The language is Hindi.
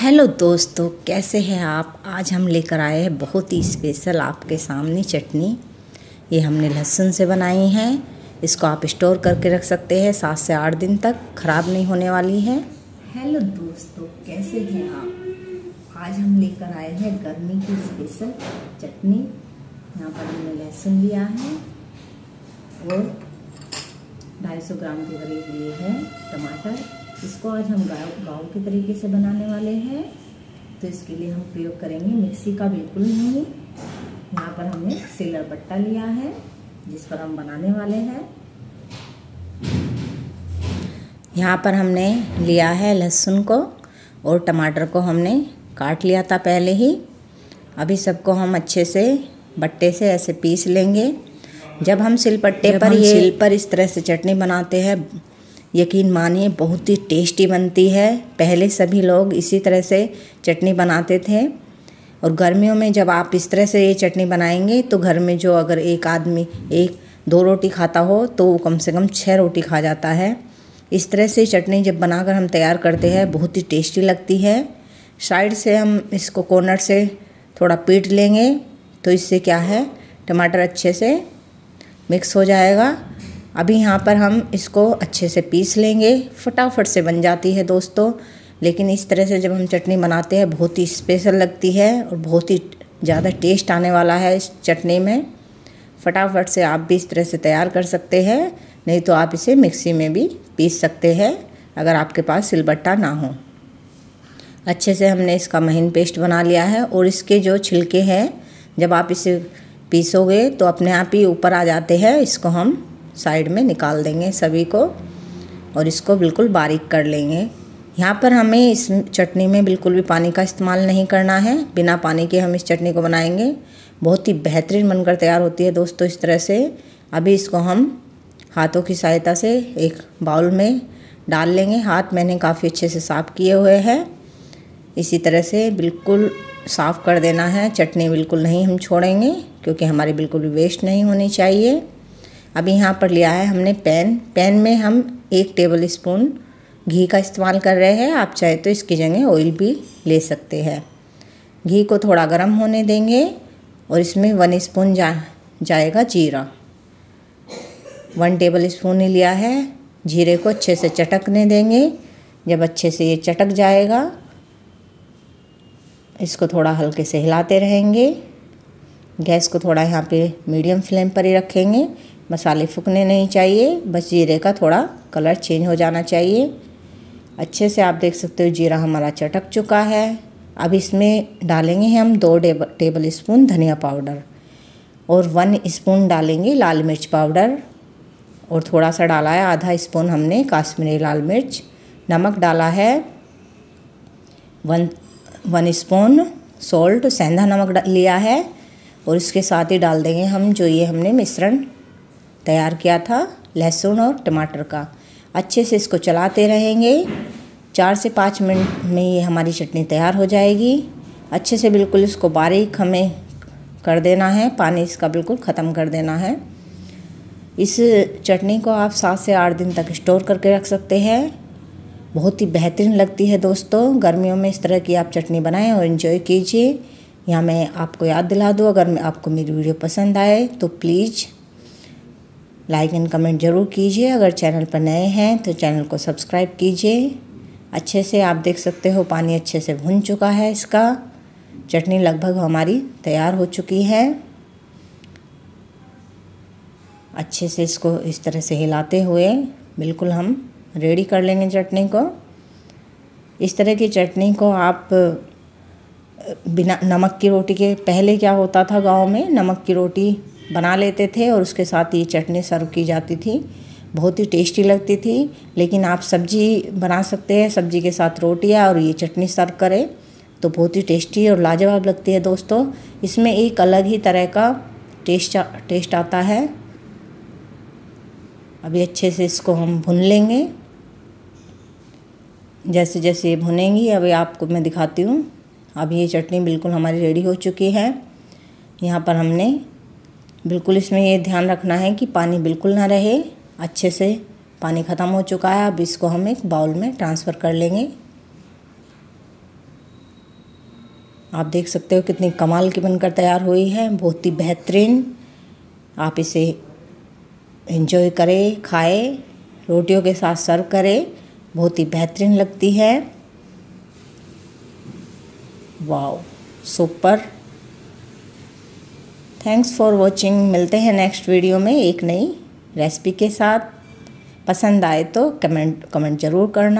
हेलो दोस्तों, कैसे हैं आप? आज हम लेकर आए हैं बहुत ही स्पेशल आपके सामने चटनी। ये हमने लहसुन से बनाई है। इसको आप स्टोर करके रख सकते हैं, सात से आठ दिन तक ख़राब नहीं होने वाली है। हेलो दोस्तों, कैसे हैं आप? आज हम लेकर आए हैं गर्मी की स्पेशल चटनी। यहाँ पर हमने लहसुन लिया है और 250 ग्राम के करीब लिए हैं टमाटर। इसको आज हम गाँव गाँव के तरीके से बनाने वाले हैं तो इसके लिए हम प्रयोग करेंगे मिक्सी का बिल्कुल नहीं। यहाँ पर हमने सिलर बट्टा लिया है जिस पर हम बनाने वाले हैं। यहाँ पर हमने लिया है लहसुन को और टमाटर को हमने काट लिया था पहले ही। अभी सबको हम अच्छे से बट्टे से ऐसे पीस लेंगे। जब हम सिलपट्टे पर ये सिल पर इस तरह से चटनी बनाते हैं यकीन मानिए, बहुत ही टेस्टी बनती है। पहले सभी लोग इसी तरह से चटनी बनाते थे। और गर्मियों में जब आप इस तरह से ये चटनी बनाएँगे तो घर में जो अगर एक आदमी, एक, दो रोटी खाता हो तो वो कम से कम छः रोटी खा जाता है। इस तरह से चटनी जब बनाकर हम तैयार करते हैं, बहुत ही टेस्टी लगती है। साइड से हम इसको कॉर्नर से थोड़ा पीट लेंगे तो इससे क्या है, टमाटर अच्छे से मिक्स हो जाएगा। अभी यहाँ पर हम इसको अच्छे से पीस लेंगे। फटाफट से बन जाती है दोस्तों। लेकिन इस तरह से जब हम चटनी बनाते हैं, बहुत ही स्पेशल लगती है और बहुत ही ज़्यादा टेस्ट आने वाला है इस चटनी में। फटाफट से आप भी इस तरह से तैयार कर सकते हैं। नहीं तो आप इसे मिक्सी में भी पीस सकते हैं, अगर आपके पास सिलबट्टा ना हो। अच्छे से हमने इसका महीन पेस्ट बना लिया है और इसके जो छिलके हैं, जब आप इसे पीसोगे तो अपने आप ही ऊपर आ जाते हैं। इसको हम साइड में निकाल देंगे सभी को और इसको बिल्कुल बारीक कर लेंगे। यहाँ पर हमें इस चटनी में बिल्कुल भी पानी का इस्तेमाल नहीं करना है। बिना पानी के हम इस चटनी को बनाएँगे। बहुत ही बेहतरीन बनकर तैयार होती है दोस्तों इस तरह से। अभी इसको हम हाथों की सहायता से एक बाउल में डाल लेंगे। हाथ मैंने काफ़ी अच्छे से साफ़ किए हुए हैं। इसी तरह से बिल्कुल साफ़ कर देना है। चटनी बिल्कुल नहीं हम छोड़ेंगे क्योंकि हमारी बिल्कुल भी वेस्ट नहीं होनी चाहिए। अभी यहाँ पर लिया है हमने पैन। पैन में हम एक टेबल स्पून घी का इस्तेमाल कर रहे हैं। आप चाहे तो इसकी जगह ऑयल भी ले सकते हैं। घी को थोड़ा गर्म होने देंगे और इसमें वन स्पून जा, जाएगा जीरा। वन टेबल स्पून ही लिया है। जीरे को अच्छे से चटकने देंगे। जब अच्छे से ये चटक जाएगा, इसको थोड़ा हल्के से हिलाते रहेंगे। गैस को थोड़ा यहाँ पे मीडियम फ्लेम पर ही रखेंगे। मसाले फूकने नहीं चाहिए, बस जीरे का थोड़ा कलर चेंज हो जाना चाहिए। अच्छे से आप देख सकते हो जीरा हमारा चटक चुका है। अब इसमें डालेंगे हम दो टेबल स्पून धनिया पाउडर और वन स्पून डालेंगे लाल मिर्च पाउडर और थोड़ा सा डाला है आधा स्पून हमने काश्मीरी लाल मिर्च। नमक डाला है। वन वन स्पून सॉल्ट सेंधा नमक लिया है और इसके साथ ही डाल देंगे हम जो ये हमने मिश्रण तैयार किया था, लहसुन और टमाटर का। अच्छे से इसको चलाते रहेंगे। चार से पाँच मिनट में ये हमारी चटनी तैयार हो जाएगी। अच्छे से बिल्कुल इसको बारीक हमें कर देना है। पानी इसका बिल्कुल ख़त्म कर देना है। इस चटनी को आप सात से आठ दिन तक स्टोर करके रख सकते हैं। बहुत ही बेहतरीन लगती है दोस्तों। गर्मियों में इस तरह की आप चटनी बनाएँ और इन्जॉय कीजिए। यहाँ मैं आपको याद दिला दूँ। अगर मैं आपको मेरी वीडियो पसंद आए तो प्लीज़ लाइक एंड कमेंट ज़रूर कीजिए। अगर चैनल पर नए हैं तो चैनल को सब्सक्राइब कीजिए। अच्छे से आप देख सकते हो, पानी अच्छे से भुन चुका है इसका। चटनी लगभग हमारी तैयार हो चुकी है। अच्छे से इसको इस तरह से हिलाते हुए बिल्कुल हम रेडी कर लेंगे चटनी को। इस तरह की चटनी को आप बिना, नमक की रोटी के, पहले क्या होता था गाँव में, नमक की रोटी बना लेते थे और उसके साथ ये चटनी सर्व की जाती थी। बहुत ही टेस्टी लगती थी, लेकिन आप सब्ज़ी बना सकते हैं, सब्ज़ी के साथ रोटियाँ और ये चटनी सर्व करें तो बहुत ही टेस्टी और लाजवाब लगती है दोस्तों। इसमें एक अलग ही तरह का टेस्ट टेस्ट आता है। अभी अच्छे से इसको हम भुन लेंगे। जैसे जैसे ये भुनेंगी, अभी आपको मैं दिखाती हूँ। अब ये चटनी बिल्कुल हमारी रेडी हो चुकी है। यहाँ पर हमने बिल्कुल इसमें ये ध्यान रखना है कि पानी बिल्कुल ना रहे। अच्छे से पानी ख़त्म हो चुका है, अब इसको हम एक बाउल में ट्रांसफ़र कर लेंगे। आप देख सकते हो कितनी कमाल की बनकर तैयार हुई है, बहुत ही बेहतरीन। आप इसे एंजॉय करें, खाए, रोटियों के साथ सर्व करें, बहुत ही बेहतरीन लगती है। Wow super thanks for watching मिलते हैं नेक्स्ट वीडियो में एक नई रेसिपी के साथ। पसंद आए तो कमेंट कमेंट ज़रूर करना।